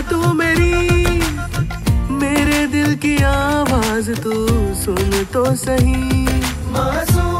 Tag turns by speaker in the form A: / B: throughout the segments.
A: तू मेरी मेरे दिल की आवाज़ तू सुन तो सही।
B: मासूम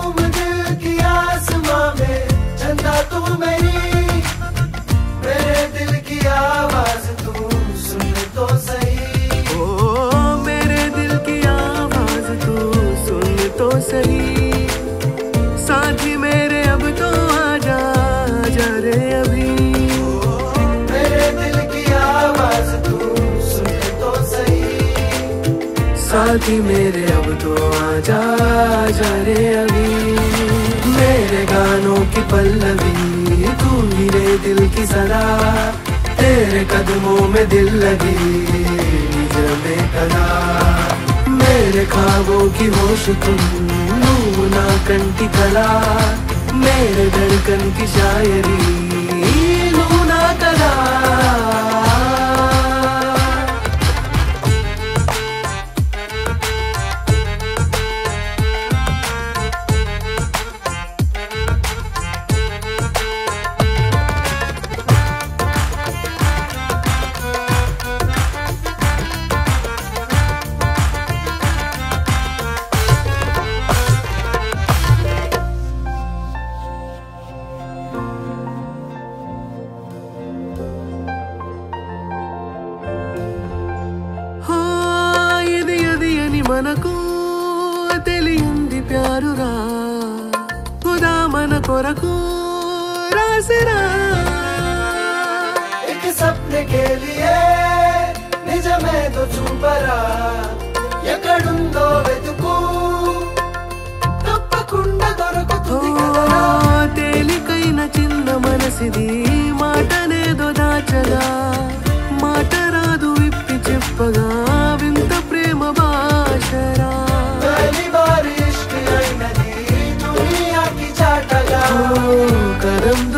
A: साथी मेरे अब तो आ जा जा रे अभी। मेरे गानों की पल्लवी, तू मेरे दिल की सदा। तेरे कदमों में दिल लगी कदा। मेरे खाबों की होश तुम ना कंटी कला। मेरे धड़कन की शायरी नूना कला। రారురా మన కొరకు రాసిరా. हो करम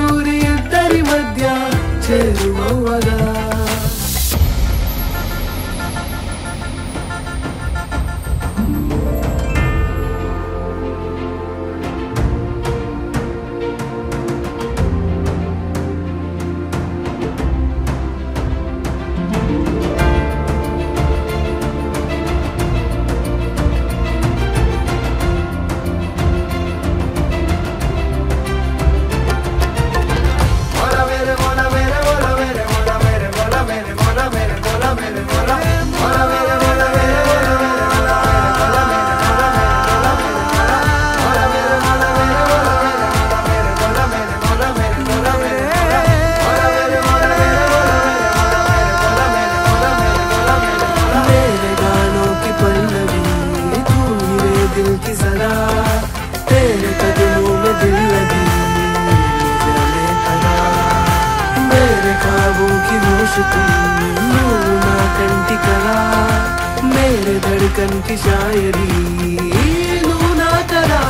A: धड़कन की शायरी नू तरा